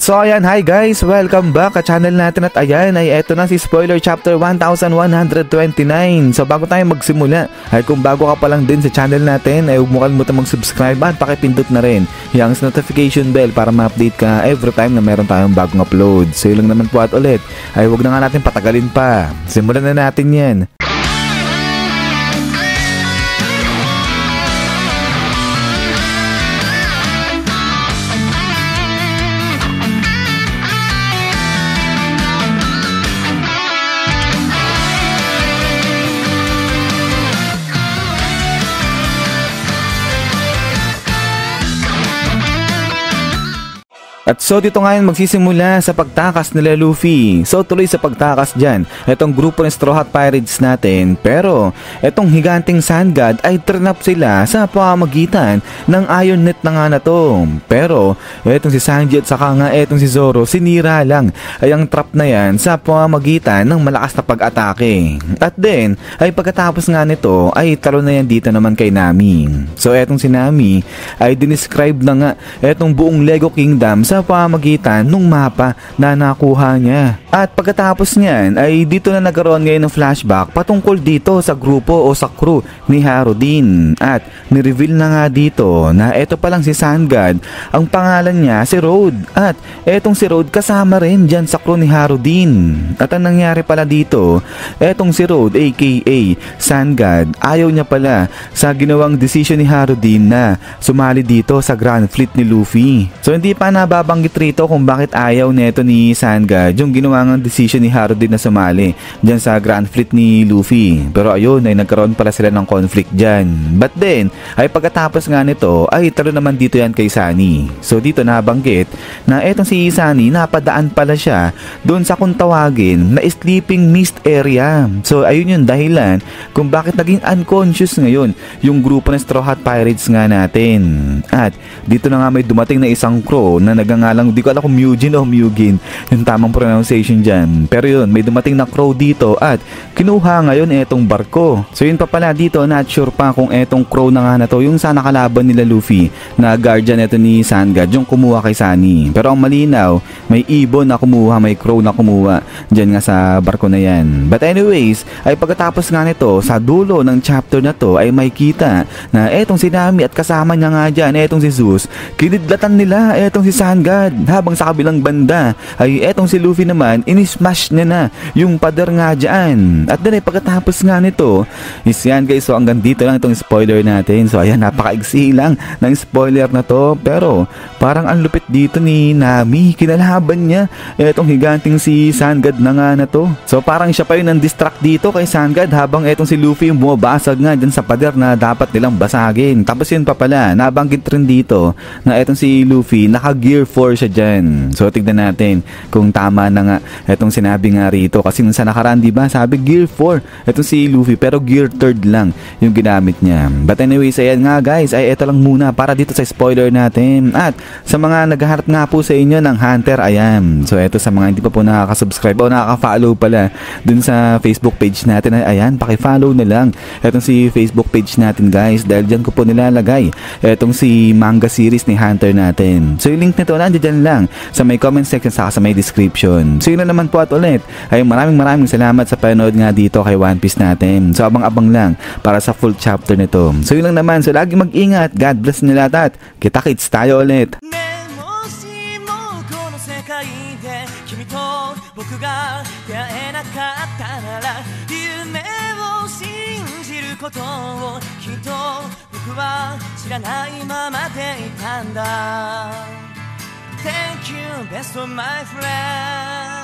At so ayan, hi guys! Welcome back sa channel natin at ayan ay eto na si spoiler chapter 1129. So bago tayo magsimula, ay kung bago ka pa lang din sa channel natin ay huwag mo kalimutan mag-subscribe at pakipindot na rin yung notification bell para ma-update ka every time na meron tayong bagong upload. So yun lang naman po at ulit, ay huwag na nga natin patagalin pa. Simulan na natin yan. At so dito ngayon magsisimula sa pagtakas nila Luffy. So tuloy sa pagtakas dyan, itong grupo ng Straw Hat Pirates natin. Pero itong higanting Sun God ay turn up sila sa pamamagitan ng Iron Net na nga na to. Pero itong si Sanji at saka nga itong si Zoro sinira lang ay ang trap na yan sa pamamagitan ng malakas na pag-atake. At then ay pagkatapos nga nito ay talo na yan dito naman kay Nami. So etong si Nami ay dinescribe na nga itong buong Lego Kingdom sa pamagitan ng mapa na nakuha niya. At pagkatapos niyan ay dito na nagkaroon ngayon ng flashback patungkol dito sa grupo o sa crew ni Harudin. At nireveal na nga dito na eto pa lang si Sangad, ang pangalan niya si Road. At etong si Road kasama rin dyan sa crew ni Harudin. At ang nangyari pala dito, etong si Road aka Sangad, ayaw niya pala sa ginawang decision ni Harudin na sumali dito sa Grand Fleet ni Luffy. So hindi pa nababanggit rito kung bakit ayaw neto ni Sangad yung ginawa nga decision ni Harudin na sumali dyan sa Grand Fleet ni Luffy. Pero ayun ay nagkaroon pala sila ng conflict dyan. But then ay pagkatapos nga nito ay talo naman dito yan kay Sunny. So dito nabanggit na etong si Sunny napadaan pala siya doon sa kung tawagin na sleeping mist area. So ayun yung dahilan kung bakit naging unconscious ngayon yung grupo ng Straw Hat Pirates nga natin. At dito na nga may dumating na isang crew na nagangalang di ko alam kung Mugin o Mugin yung tamang pronunciation dyan. Pero yun, may dumating na crow dito at kinuha ngayon etong barko. So yun pa pala dito, not sure pa kung etong crow na nga na to, yung sana kalaban nila Luffy na guardian ito ni Sangad, yung kumuha kay Sunny. Pero ang malinaw, may ibon na kumuha, may crow na kumuha dyan nga sa barko na yan. But anyways, ay pagkatapos nga nito, sa dulo ng chapter na to ay may kita na etong si Nami at kasama niya nga dyan, etong si Zeus, kinidlatan nila etong si Sangad habang sa kabilang banda ay etong si Luffy naman inismash niya na yung pader nga dyan. At then ay pagkatapos nga nito, is yan guys, so hanggang dito lang itong spoiler natin. So ayan, napakaigsi lang ng spoiler na to. Pero parang ang lupit dito ni Nami, kinalaban niya etong higanting si Sangad na nga na to. So parang siya pa yung nang-distract dito kay Sangad habang etong si Luffy yung bumabasag nga dyan sa pader na dapat nilang basagin. Tapos yun pa pala, nabanggit rin dito na etong si Luffy, naka gear 4 siya dyan. So tignan natin kung tama na nga Etong sinabi nga rito kasi nung sa nakaraan, di ba? Sabi Gear 4. Etong si Luffy pero Gear 3 lang yung ginamit niya. But anyways, ayan nga guys, ay ito lang muna para dito sa spoiler natin. At sa mga naghaharap nga po sa inyo ng Hunter, ayan. So eto sa mga hindi pa po nakaka-subscribe o nakaka-follow pala dun sa Facebook page natin, ay ayan, paki-follow na lang. Etong si Facebook page natin guys dahil dyan ko po nilalagay etong si manga series ni Hunter natin. So yung link nito nandiyan lang sa may comment section saka sa may description. So yun na naman po at ulit ay maraming maraming salamat sa panood nga dito kay One Piece natin. So abang-abang lang para sa full chapter nito. So yun lang naman. So lagi mag-ingat. God bless nila at kita-kits tayo ulit. 僕が出会えなかったなら夢を信じることをきっと僕は知らないままでいたんだ Thank you best of my friend